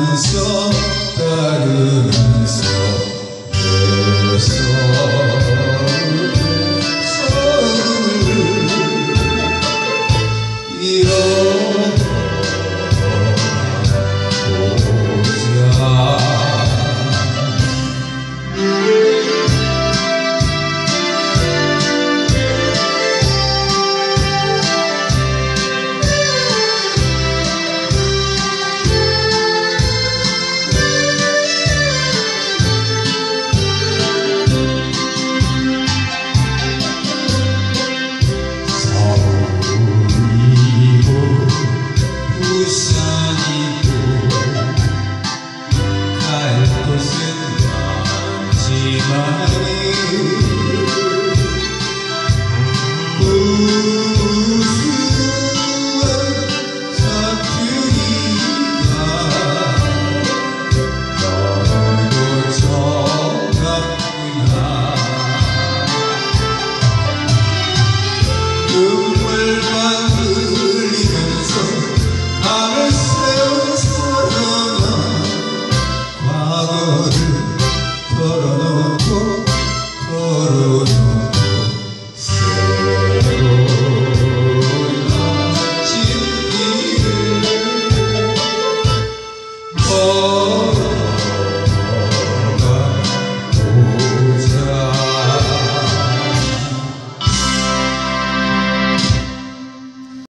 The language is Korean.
따르면서 따르면서 내 서울 서울 이런 Yeah. Oh,